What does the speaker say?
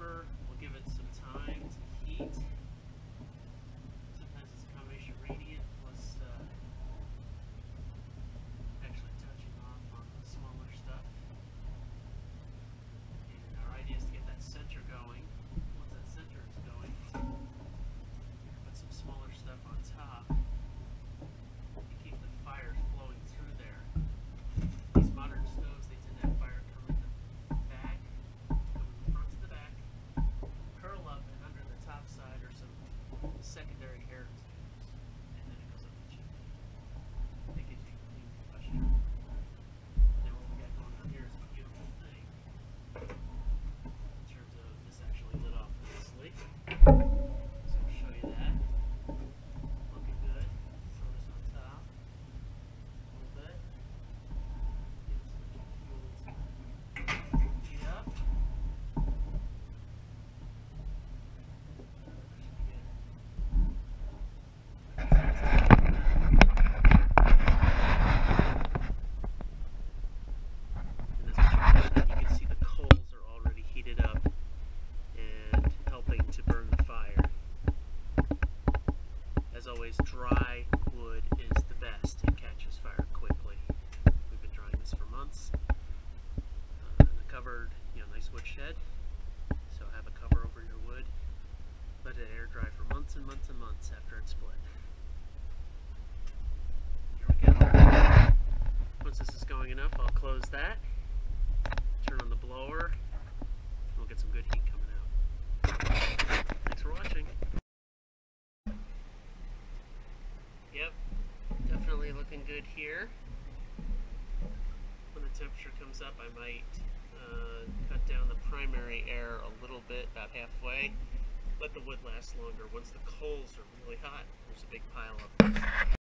balls that. Turn on the blower. We'll get some good heat coming out. Thanks for watching. Yep, definitely looking good here. When the temperature comes up, I might uh, cut down the primary air a little bit, about halfway. Let the wood last longer. Once the coals are really hot, there's a big pile of